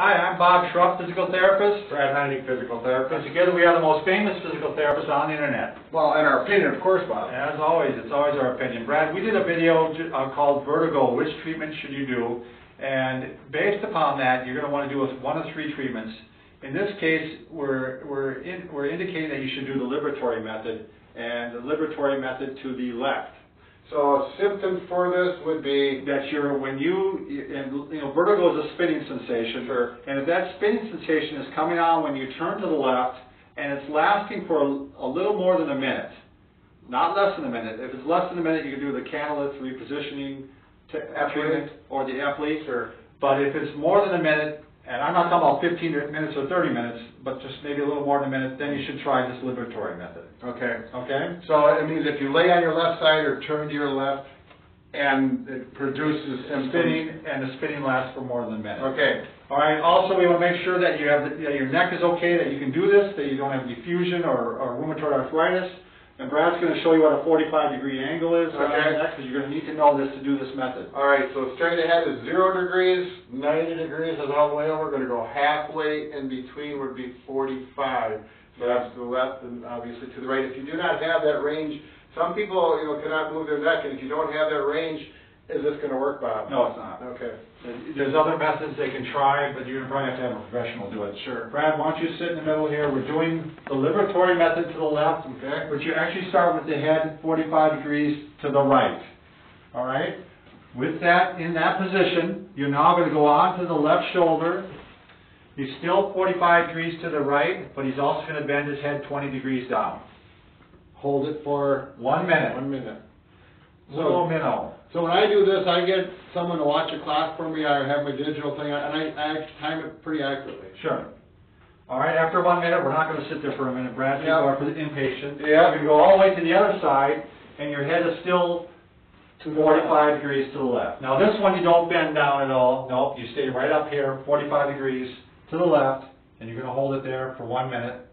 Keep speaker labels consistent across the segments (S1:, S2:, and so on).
S1: Hi, I'm Bob Schrupp, physical therapist,
S2: Brad Heineck, physical
S1: and
S2: therapist.
S1: together we are the most famous physical therapists on the internet.
S2: Well, in our opinion, of course, Bob.
S1: As always, it's always our opinion. Brad, we did a video uh, called Vertigo, which treatment should you do? And based upon that, you're gonna wanna do one of three treatments. In this case, we're, we're in, we're indicating that you should do the liberatory method, and the liberatory method to the left.
S2: So symptoms for this would be,
S1: that you're, when you, and, you know, vertigo is a spinning sensation.
S2: Sure.
S1: And if that spinning sensation is coming on when you turn to the left, and it's lasting for a, a little more than a minute, not less than a minute. If it's less than a minute, you can do the canalith repositioning treatment or the Epley.
S2: Sure.
S1: But if it's more than a minute, and I'm not talking about 15 minutes or 30 minutes, but just maybe a little more than a minute, then you should try this liberatory method.
S2: okay.
S1: Okay?
S2: So it means if you lay on your left side or turn to your left, and it produces symptoms.
S1: Spinning, and the spinning lasts for more than a minute.
S2: Okay,
S1: All right, also, we want to make sure that you have, that your neck is okay, that you can do this, that you don't have diffusion or, or rheumatoid arthritis. And Brad's going to show you what a forty-five degree angle is on
S2: Okay.
S1: because you're going to need to know this to do this method.
S2: all right, so straight ahead is zero degrees, ninety degrees is all the way over, we're gonna go halfway in between would be forty-five. So that's to the left and obviously to the right. If you do not have that range, some people, you know, cannot move their neck, and if you don't have that range, is this gonna work, Bob?
S1: No, it's not.
S2: Okay.
S1: There's other methods they can try, but you're going to probably have to have a professional do it.
S2: Sure.
S1: Brad, why don't you sit in the middle here? We're doing the liberatory method to the left,
S2: Okay.
S1: but you actually start with the head forty-five degrees to the right. All right? With that, in that position, you're now gonna go on to the left shoulder. He's still forty-five degrees to the right, but he's also gonna bend his head twenty degrees down. Hold it for one minute.
S2: One minute.
S1: Little minnow.
S3: So when I do this, I get someone to watch a class for me, I have my digital thing, and I, I time it pretty accurately.
S1: Sure. All right, after one minute, we're not gonna sit there for a minute, Brad, people are impatient.
S2: Yeah.
S1: You're gonna go all the way to the other side, and your head is still
S2: To
S1: forty-five degrees to the left. Now, this one, you don't bend down at all, nope, you stay right up here, forty-five degrees to the left, and you're gonna hold it there for one minute.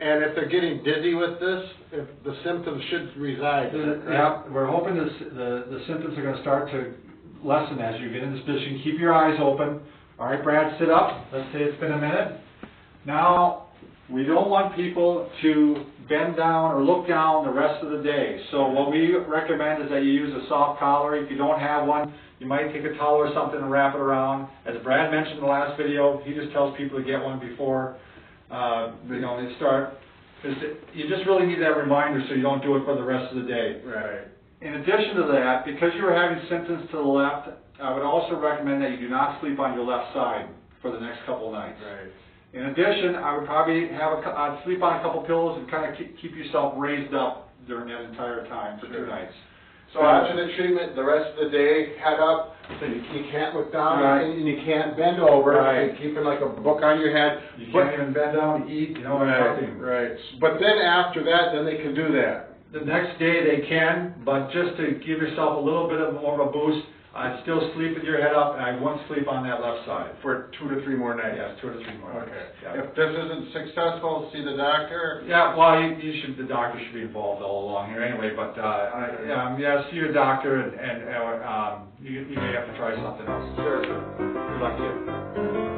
S3: And if they're getting dizzy with this, if the symptoms should reside, is?
S1: Yeah, we're hoping this, the, the symptoms are gonna start to lessen as you get in this position. Keep your eyes open. All right, Brad, sit up. Let's say it's been a minute. Now, we don't want people to bend down or look down the rest of the day. So what we recommend is that you use a soft collar. If you don't have one, you might take a towel or something and wrap it around. As Brad mentioned in the last video, he just tells people to get one before, uh, you know, they start. 'cause you just really need that reminder so you don't do it for the rest of the day.
S2: Right.
S1: In addition to that, because you're having symptoms to the left, I would also recommend that you do not sleep on your left side for the next couple of nights.
S2: Right.
S1: In addition, I would probably have a, uh, sleep on a couple pillows and kind of keep, keep yourself raised up during that entire time for two nights.
S2: So after the treatment, the rest of the day, head up, so you, you can't look down,
S1: Right.
S2: and you can't bend over,
S1: Right.
S2: and keeping like a book on your head.
S1: You
S2: But-
S1: can't even bend down to eat, you know,
S2: Right,
S1: nothing.
S2: right. But then after that, then they can do that.
S1: The next day they can, but just to give yourself a little bit of more of a boost, I'd still sleep with your head up and I won't sleep on that left side.
S2: For two to three more nights.
S1: Yes, two or three more. nights.
S2: Okay.
S1: Yeah.
S2: If this isn't successful, see the doctor.
S1: Yeah, well, you, you should, the doctor should be involved all along here anyway, but, uh, I, um, yeah, see your doctor and, and, uh, um, you, you may have to try something else.
S2: Sure.
S1: Good luck to you.